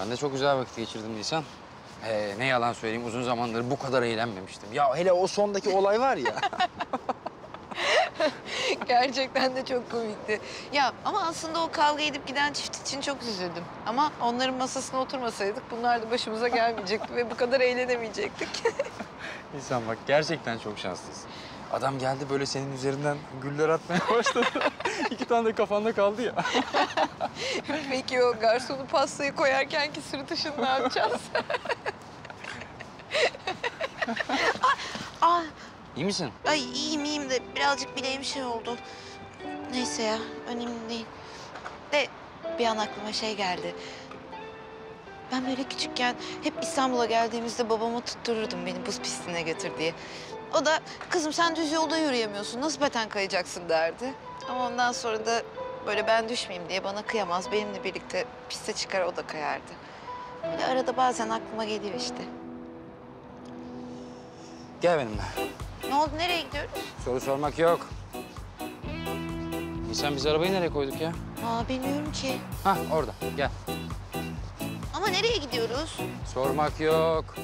Ben de çok güzel vakit geçirdim Nisan. Ee, ne yalan söyleyeyim uzun zamandır bu kadar eğlenmemiştim. Ya hele o sondaki olay var ya. Gerçekten de çok komikti. Ya ama aslında o kavga edip giden çift için çok üzüldüm. Ama onların masasına oturmasaydık bunlar da başımıza gelmeyecekti ve bu kadar eğlenemeyecektik. Nisan bak gerçekten çok şanslısın. Adam geldi böyle senin üzerinden güller atmaya başladı. İki tane de kafanda kaldı ya. Peki o garsonu pastayı koyarkenki sırıtışını ne yapacağız? Aa, İyi misin? ay iyiyim iyiyim de birazcık bileğim şey oldu. Neyse ya önemli değil. De bir an aklıma şey geldi. Ben böyle küçükken hep İstanbul'a geldiğimizde babama tuttururdum beni buz pistine götür diye. O da kızım sen düz yolda yürüyemiyorsun nasıl paten kayacaksın derdi. Ama ondan sonra da böyle ben düşmeyeyim diye bana kıyamaz benimle birlikte piste çıkar o da kayardı. Böyle arada bazen aklıma geliyor işte. Gel benimle. Ne oldu nereye gidiyoruz? Soru sormak yok. Nisan biz arabayı nereye koyduk ya? Aa bilmiyorum ki. Hah orada gel. Nereye gidiyoruz? Sormak yok.